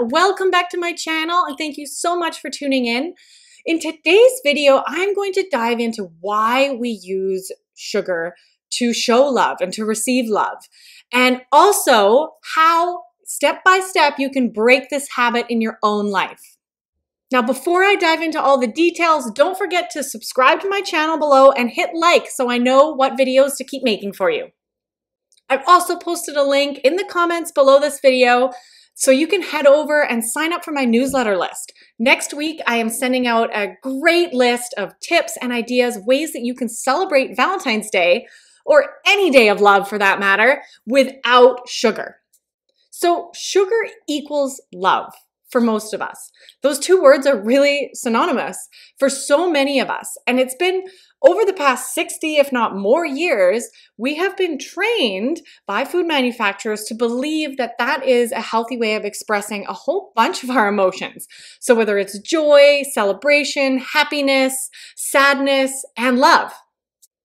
welcome back to my channel and thank you so much for tuning in. In today's video, I'm going to dive into why we use sugar to show love and to receive love, and also how step by step you can break this habit in your own life. Now, before I dive into all the details, don't forget to subscribe to my channel below and hit like so I know what videos to keep making for you. I've also posted a link in the comments below this video so you can head over and sign up for my newsletter list. Next week, I am sending out a great list of tips and ideas, ways that you can celebrate Valentine's Day or any day of love for that matter without sugar. So sugar equals love for most of us. Those two words are really synonymous for so many of us. And it's been over the past 60, if not more years, we have been trained by food manufacturers to believe that that is a healthy way of expressing a whole bunch of our emotions. So whether it's joy, celebration, happiness, sadness, and love.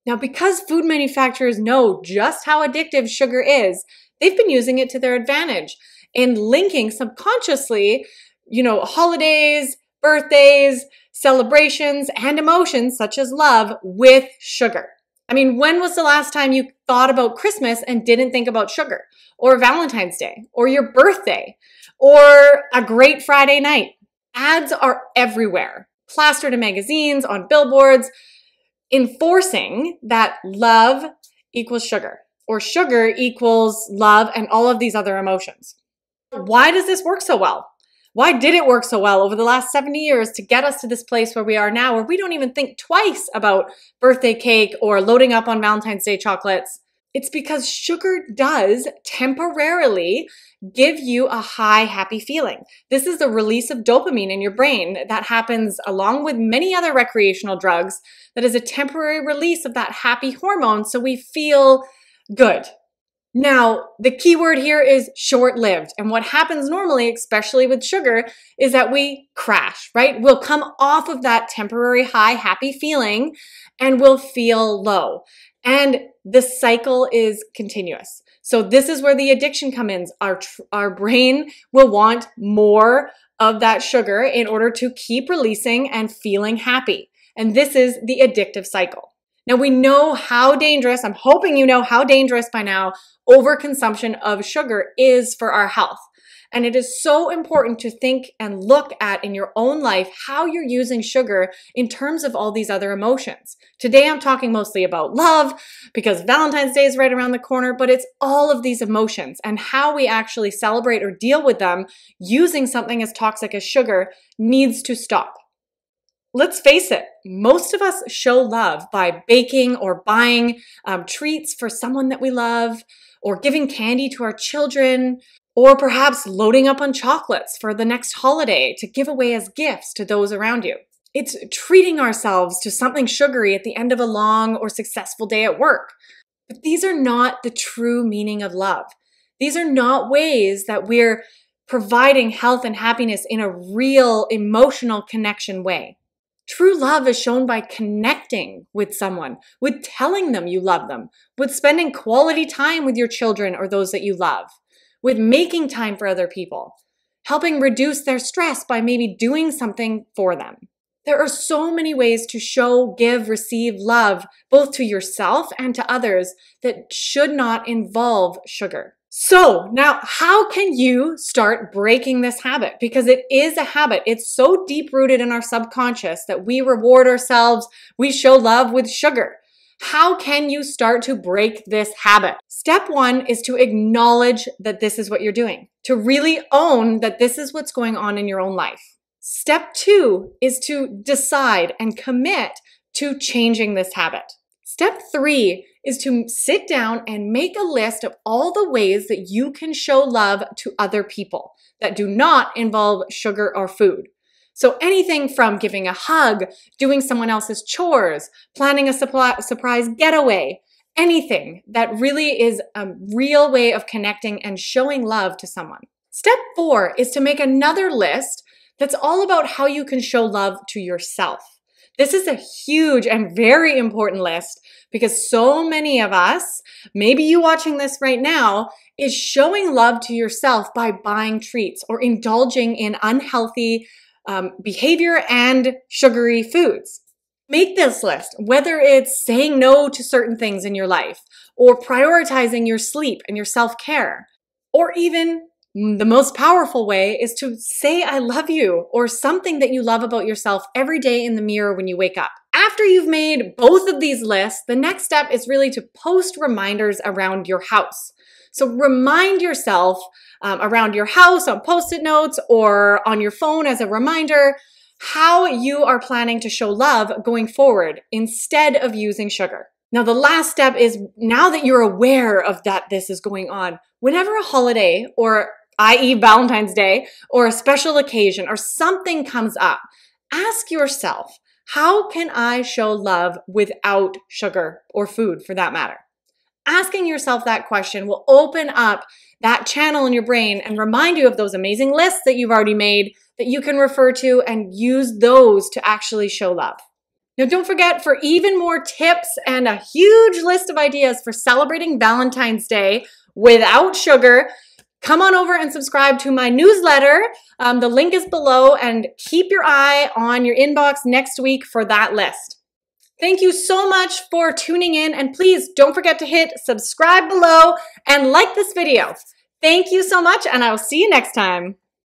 Now, because food manufacturers know just how addictive sugar is, they've been using it to their advantage in linking subconsciously, you know, holidays, birthdays, celebrations, and emotions such as love with sugar. I mean, when was the last time you thought about Christmas and didn't think about sugar? Or Valentine's Day, or your birthday, or a great Friday night? Ads are everywhere, plastered in magazines, on billboards, enforcing that love equals sugar, or sugar equals love and all of these other emotions. Why does this work so well? Why did it work so well over the last 70 years to get us to this place where we are now, where we don't even think twice about birthday cake or loading up on Valentine's Day chocolates? It's because sugar does temporarily give you a high, happy feeling. This is the release of dopamine in your brain that happens along with many other recreational drugs, that is a temporary release of that happy hormone so we feel good. Now, the key word here is short lived. And what happens normally, especially with sugar, is that we crash, right? We'll come off of that temporary high, happy feeling and we'll feel low. And the cycle is continuous. So this is where the addiction comes in. Our, our brain will want more of that sugar in order to keep releasing and feeling happy. And this is the addictive cycle. Now we know how dangerous, I'm hoping you know how dangerous by now overconsumption of sugar is for our health. And it is so important to think and look at in your own life how you're using sugar in terms of all these other emotions. Today, I'm talking mostly about love because Valentine's Day is right around the corner, but it's all of these emotions and how we actually celebrate or deal with them using something as toxic as sugar needs to stop. Let's face it, most of us show love by baking or buying um, treats for someone that we love, or giving candy to our children, or perhaps loading up on chocolates for the next holiday to give away as gifts to those around you. It's treating ourselves to something sugary at the end of a long or successful day at work. But these are not the true meaning of love. These are not ways that we're providing health and happiness in a real emotional connection way. True love is shown by connecting with someone, with telling them you love them, with spending quality time with your children or those that you love, with making time for other people, helping reduce their stress by maybe doing something for them. There are so many ways to show, give, receive love, both to yourself and to others, that should not involve sugar. So now how can you start breaking this habit? Because it is a habit. It's so deep rooted in our subconscious that we reward ourselves. We show love with sugar. How can you start to break this habit? Step one is to acknowledge that this is what you're doing, to really own that this is what's going on in your own life. Step two is to decide and commit to changing this habit. Step three is to sit down and make a list of all the ways that you can show love to other people that do not involve sugar or food. So anything from giving a hug, doing someone else's chores, planning a surprise getaway, anything that really is a real way of connecting and showing love to someone. Step four is to make another list that's all about how you can show love to yourself. This is a huge and very important list because so many of us, maybe you watching this right now, is showing love to yourself by buying treats or indulging in unhealthy um, behavior and sugary foods. Make this list, whether it's saying no to certain things in your life, or prioritizing your sleep and your self care, or even the most powerful way is to say, I love you, or something that you love about yourself every day in the mirror when you wake up. After you've made both of these lists, the next step is really to post reminders around your house. So remind yourself um, around your house on post it notes or on your phone as a reminder how you are planning to show love going forward instead of using sugar. Now, the last step is now that you're aware of that this is going on, whenever a holiday or i.e., Valentine's Day, or a special occasion, or something comes up, ask yourself, how can I show love without sugar or food for that matter? Asking yourself that question will open up that channel in your brain and remind you of those amazing lists that you've already made that you can refer to and use those to actually show love. Now, don't forget for even more tips and a huge list of ideas for celebrating Valentine's Day without sugar, come on over and subscribe to my newsletter. Um, the link is below and keep your eye on your inbox next week for that list. Thank you so much for tuning in and please don't forget to hit subscribe below and like this video. Thank you so much and I'll see you next time.